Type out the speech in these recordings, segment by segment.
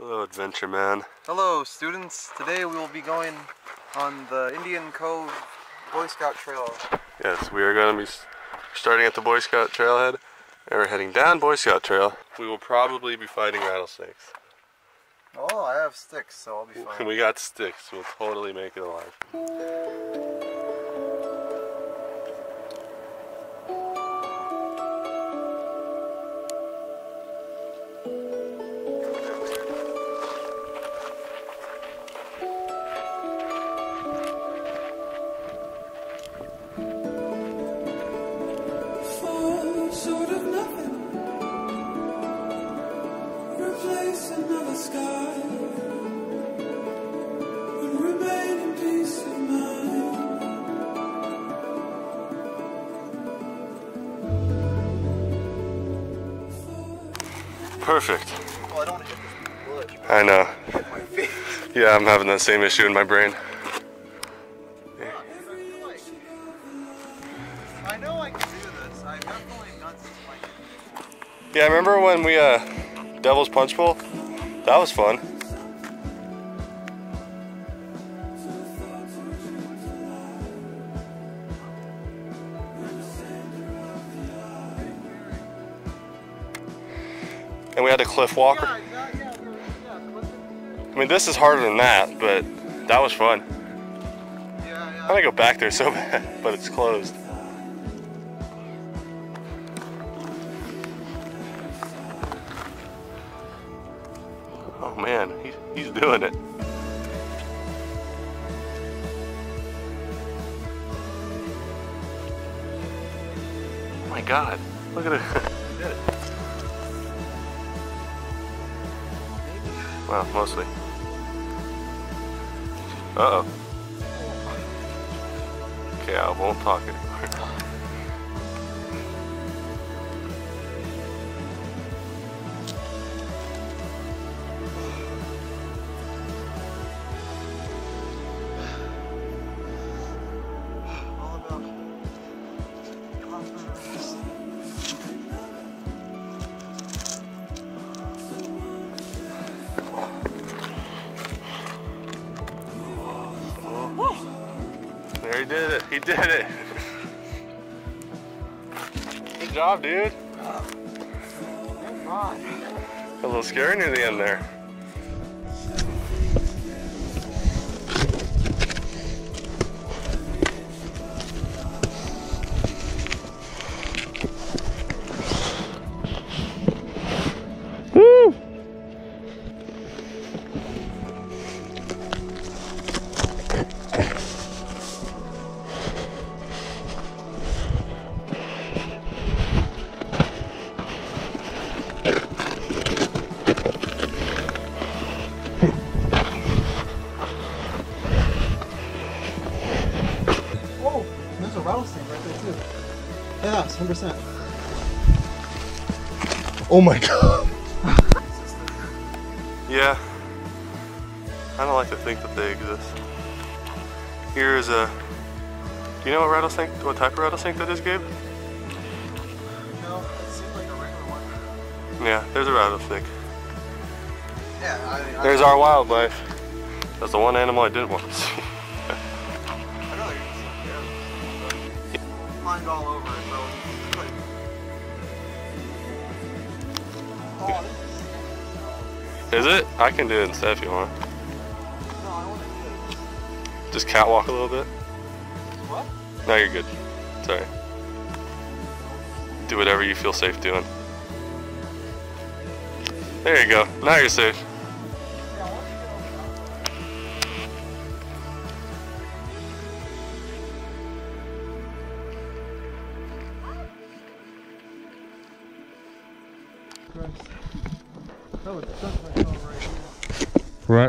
Hello, adventure man. Hello, students. Today we will be going on the Indian Cove Boy Scout Trail. Yes, we are going to be starting at the Boy Scout trailhead and we're heading down Boy Scout trail. We will probably be fighting rattlesnakes. Oh, I have sticks, so I'll be fine. we got sticks. We'll totally make it alive. Perfect. Well, I don't hit this. I know. Hit my face. Yeah, I'm having that same issue in my brain. I know I can do this. I've definitely done this like Yeah, remember when we, uh, Devil's Punch Bowl? That was fun. Cliff walker. I mean, this is harder than that, but that was fun. I want to go back there so bad, but it's closed. Oh man, he's, he's doing it. Oh my god, look at it. Well, mostly. Uh oh. Okay, I won't talk anymore. Good job, dude. On. A little scary near the end there. Oh my god. Yeah. I don't like to think that they exist. Here's a. Do you know what rattlesnake? What type of rattlesnake that is, Gabe? No, it seemed like a regular one. Yeah, there's a rattlesnake. Yeah, I, I, There's our wildlife. That's the one animal I didn't want is- it? I can do it instead if you want. no, I want to do this. Just catwalk a little bit. What? No, you're good. Sorry. Do whatever you feel safe doing. There you go. Now you're safe. Right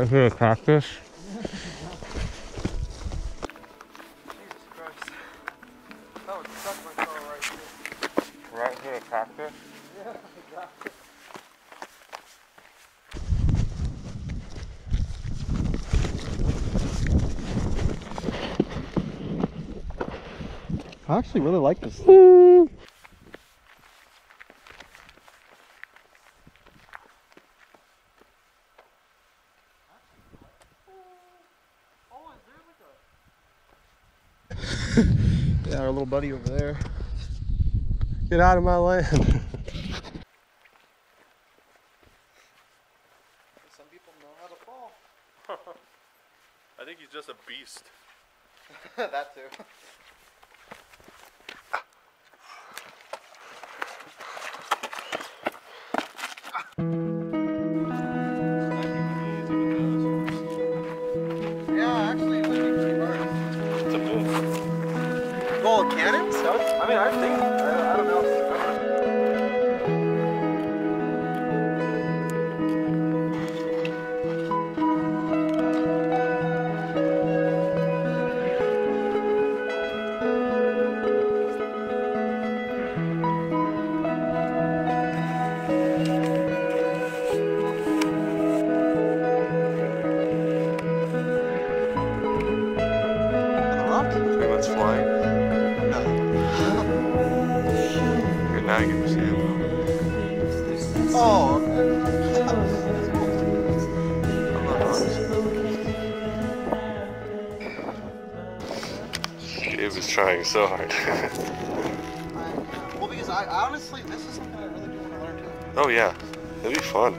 here. Right a cactus. Jesus Christ. That would suck if I right here. Right a cactus. Yeah, exactly. I actually really like this. Hmm. Buddy over there. Get out of my land. Some people know how to fall. I think he's just a beast. that too. Yeah, 100%. Oh, It was trying so hard. well, because I honestly, this is something I really do want to learn to. Oh yeah, it'd be fun.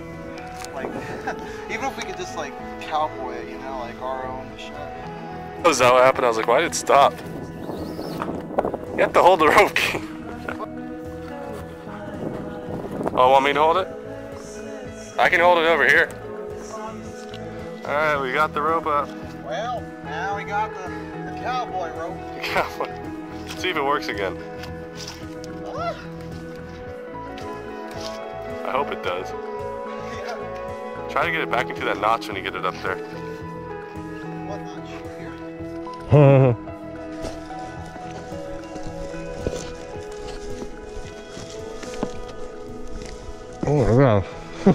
Like, even if we could just like cowboy it, you know, like our own shit. Oh, is that what happened? I was like, why did it stop? You have to hold the rope, King oh, want me to hold it? I can hold it over here. All right, we got the rope up. Well, now we got the, the cowboy rope. Let's see if it works again. Ah, I hope it does. yeah. Try to get it back into that notch when you get it up there. What notch here?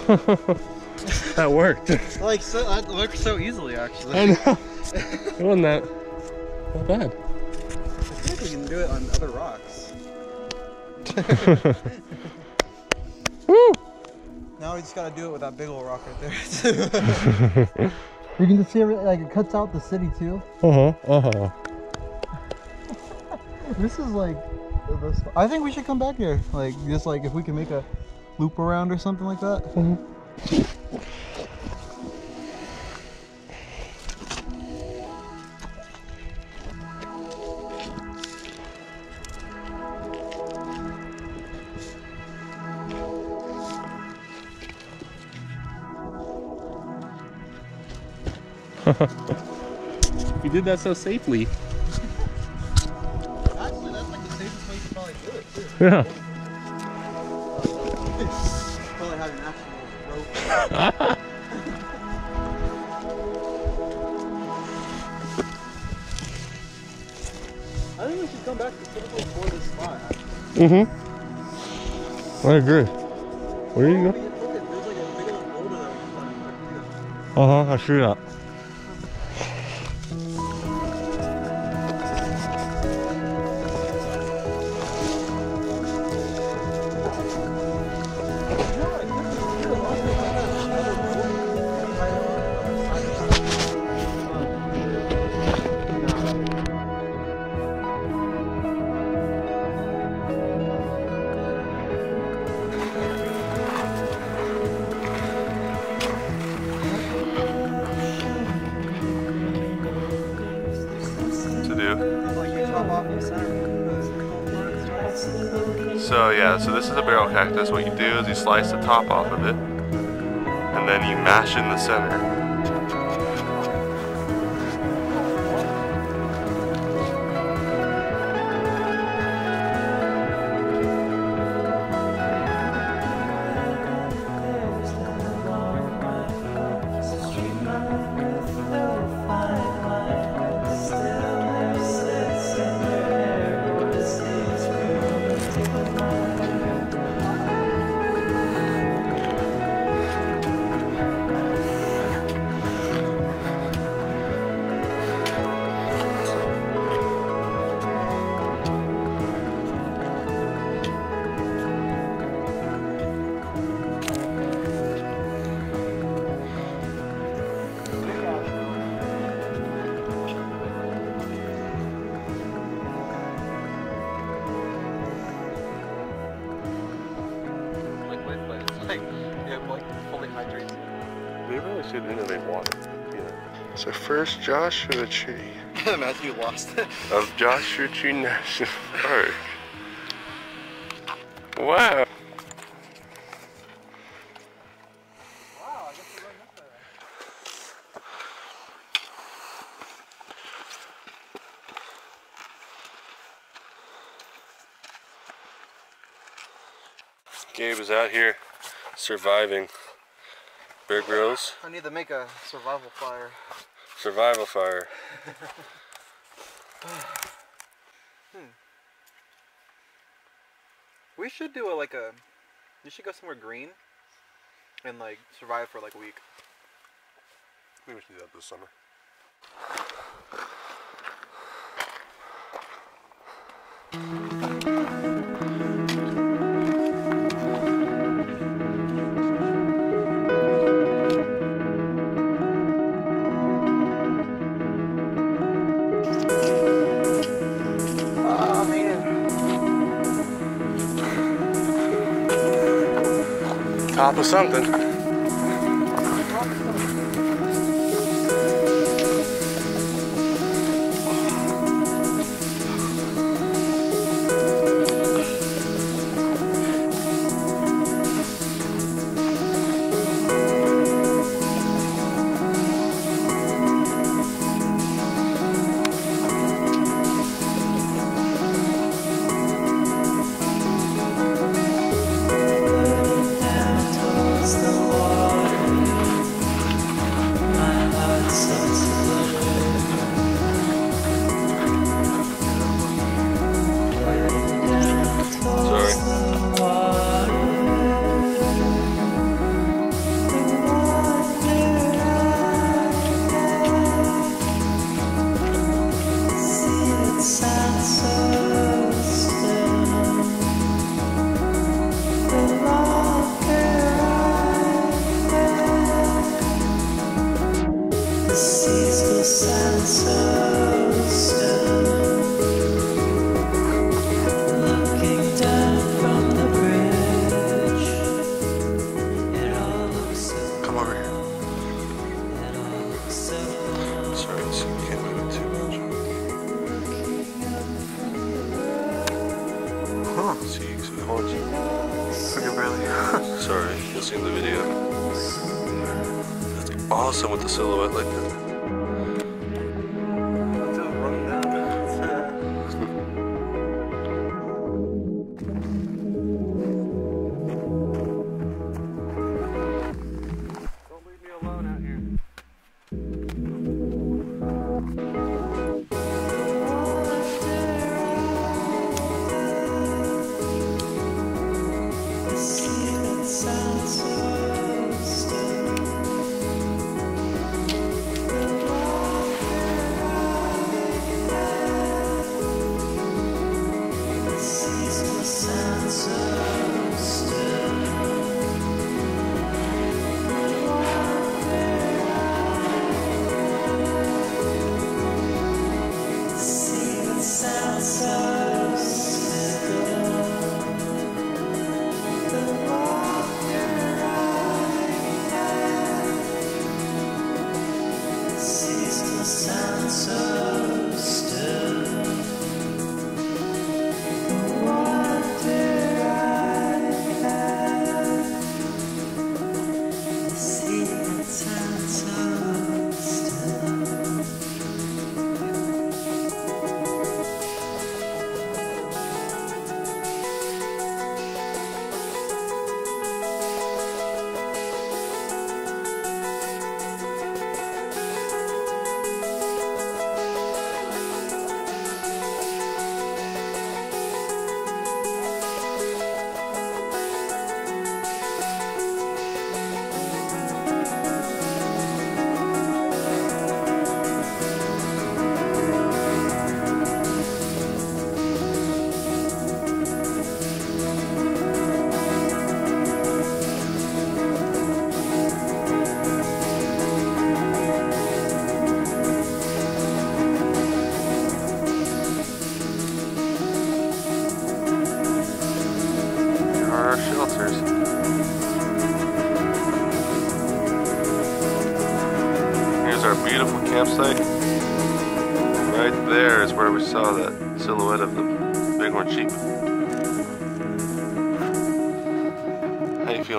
that worked. Like, so, that worked so easily, actually. I know. It wasn't that not bad. I feel like we can do it on other rocks. Woo! Now we just gotta do it with that big old rock right there. You can just see everything, like it cuts out the city too. Uh huh. Uh huh. This is like, I think we should come back here. Like, just like if we can make a loop around or something like that. Mm-hmm. You did that so safely. Actually, that's like the safest way to probably do it, too. Yeah. Mm-hmm. I agree. Where are you Look, go? at- there's like So this is a barrel cactus. What you do is you slice the top off of it, and then you mash in the center. So first Joshua Tree Matthew lost. It. Of Joshua Tree National Park. Wow. Wow, I guess you're going. Gabe is out here surviving Bear Grylls I need to make a survival fire. Survival fire. Hmm. We should do a like a. You should go somewhere green, and like survive for like a week. Maybe we should do that this summer. Top of something.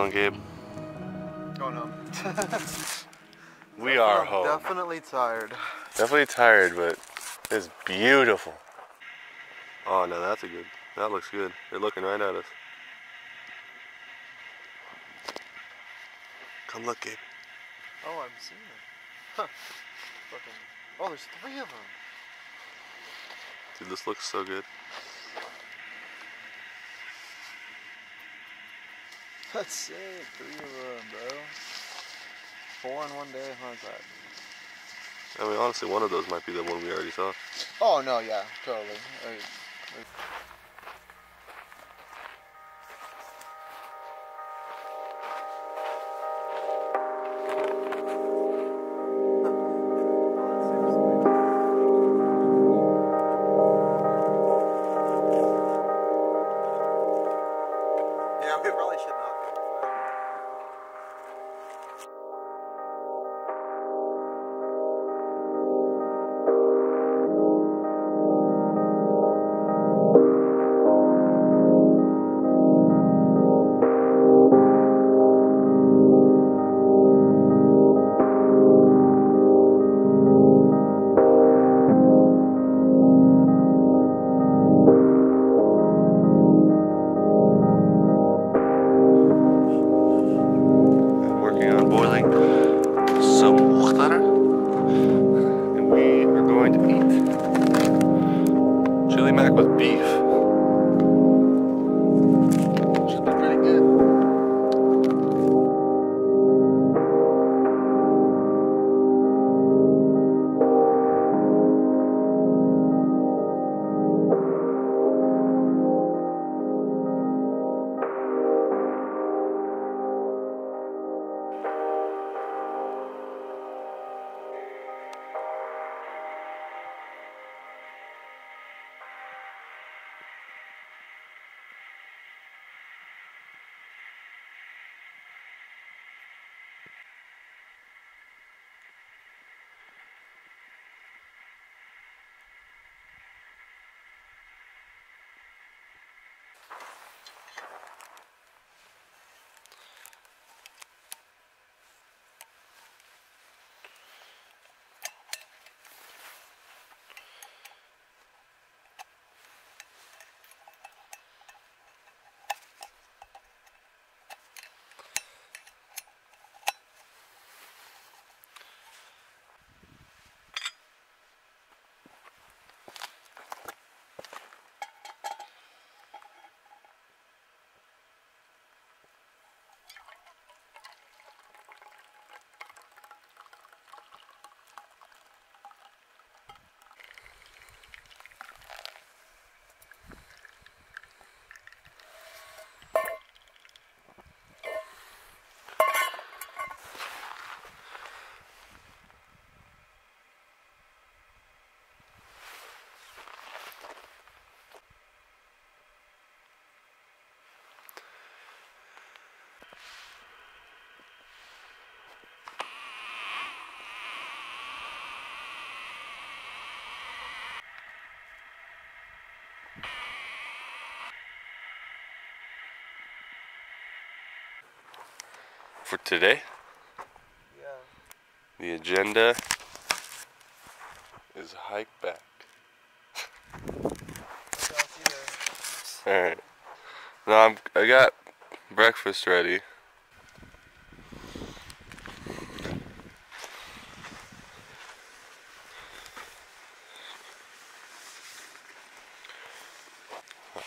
How Gabe? Oh no. We are I'm home. Definitely tired. Definitely tired, but it's beautiful. Oh no, that's a good. That looks good. They're looking right at us. Come look, Gabe. Oh, I'm seeing it. Huh. Fucking. Oh, there's three of them. Dude, this looks so good. That's sick. Three of them, bro. Four in one day. How's that? I mean, honestly, one of those might be the one we already saw. Oh no, yeah, totally. For today, Yeah. the agenda is hike back. Alright. Now I'm I got breakfast ready.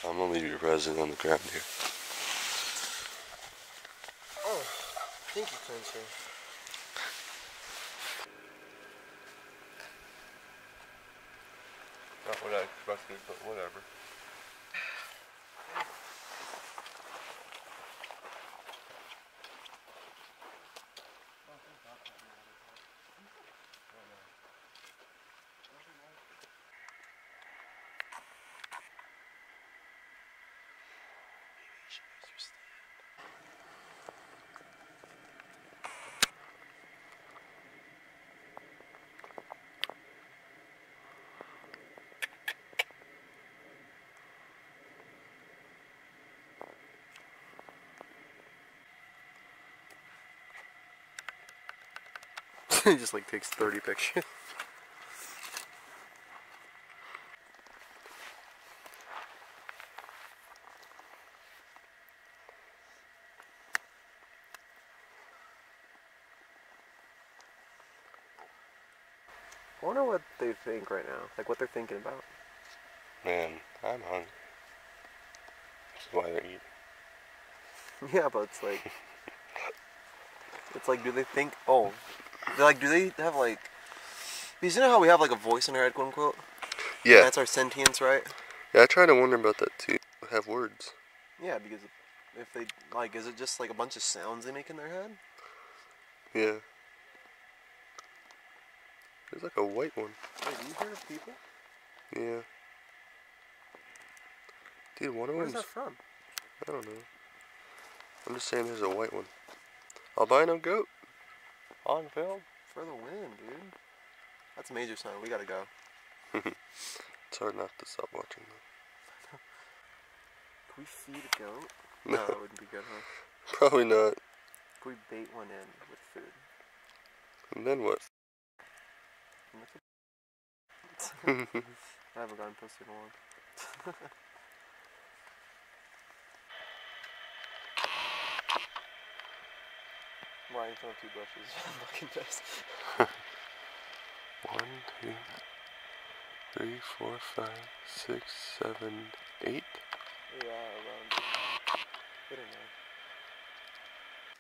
I'm gonna leave your present on the ground here. Oh, pinky cleanser. Not what I expected, but whatever. He just like takes 30 pictures. I wonder what they think right now. Like what they're thinking about. Man, I'm hungry. Which is why they're eating. Yeah, but it's like it's like do they think oh like do they have like because you know how we have like a voice in our head quote unquote? Yeah, That's our sentience, right? yeah. I try to wonder about that too. Have words. Yeah, because if they like is it just like a bunch of sounds they make in their head? Yeah. There's like a white one. Wait, do you hear people? Yeah. Dude, one of Where's them's. that from? I don't know. I'm just saying there's a white one. Albino goat. On film. For the win, dude. That's a major sign. We gotta go. It's hard not to stop watching though. Can we feed a goat? No, that wouldn't be good, huh? Probably not. Can we bait one in with food? And then what? And with the- I haven't gotten pussy in a while. Ryan, throw two brushes. I'm looking best. One, two, three, four, five, six, seven, eight. Yeah, around eight or nine.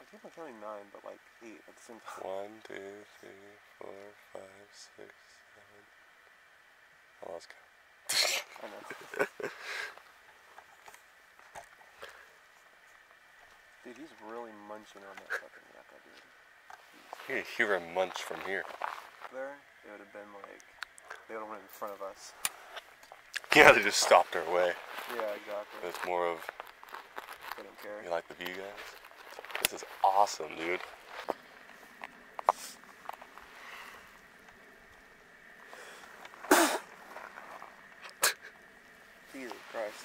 I think I'm counting nine, but like eight at the same time. One, two, three, four, five, six, seven. Oh, let's go. I know. Dude, he's really munching on that fucking. You can hear him munch from here. There, it would have been like, they would have went in front of us. Yeah, they just stopped our way. Yeah, exactly. It's more of, They don't care. you like the view, guys? This is awesome, dude. Jesus Christ.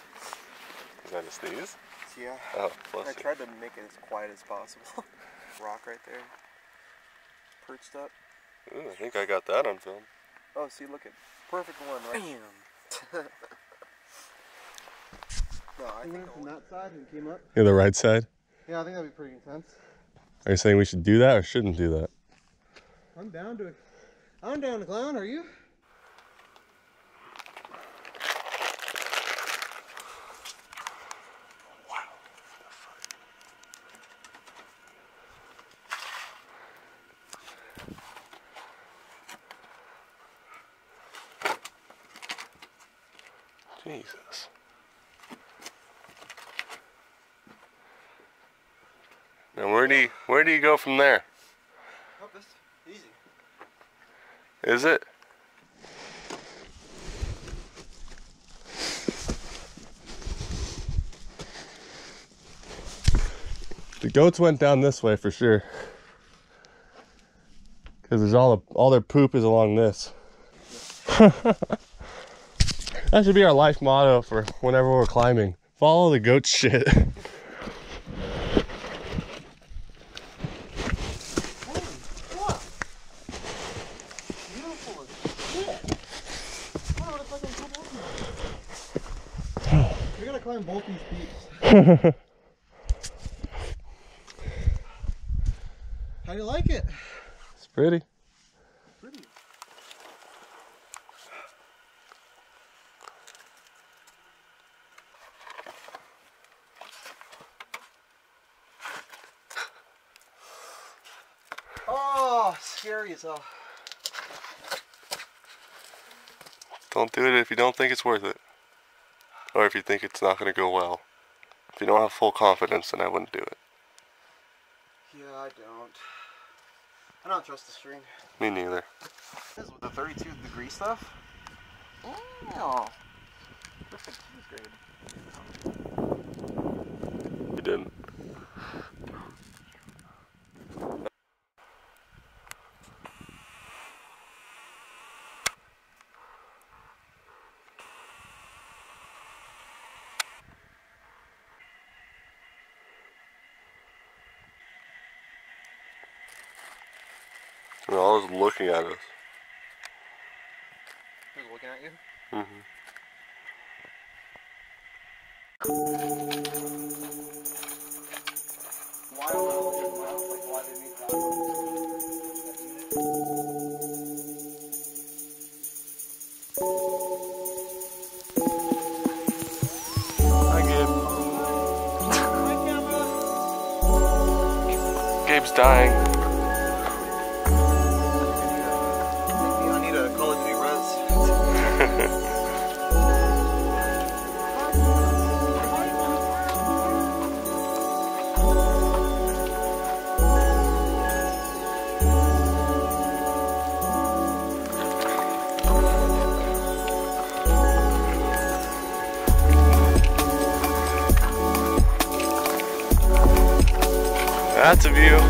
Is that a sneeze? Yeah. Oh, I tried to make it as quiet as possible. Rock right there. Perched up. Ooh, I think I got that on film. Oh, see, look at perfect one, right? Bam. no, I think from that side and came up. Yeah, the right side. Yeah, I think that'd be pretty intense. Are you saying we should do that or shouldn't do that? I'm down to it. I'm down to clown. Are you? Jesus. Now where do you where do you go from there? Up this. Easy. Is it? The goats went down this way for sure. Cause there's all the, all their poop is along this. that should be our life motto for whenever we're climbing. Follow the goat shit. Beautiful as shit. I don't know if I can come up We gotta climb both these peaks. How do you like it? It's pretty. Pretty. Oh, scary as hell. Don't do it if you don't think it's worth it. Or if you think it's not going to go well. If you don't have full confidence, then I wouldn't do it. Yeah, I don't. I don't trust the string. Me neither. This is the 32 degree stuff. Oh. Perfect grade. You didn't. They're looking at us. Who's looking at you? Mm-hmm. Why like why Hi, Gabe. Gabe's dying. That's a view.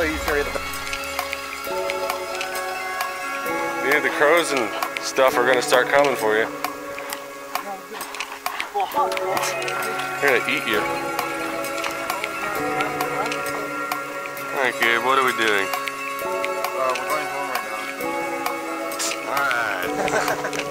I'd rather you carry the. Dude, the crows and stuff are gonna start coming for you. They're gonna eat you. Alright, Gabe, what are we doing? Uh, we're going home right now. Alright.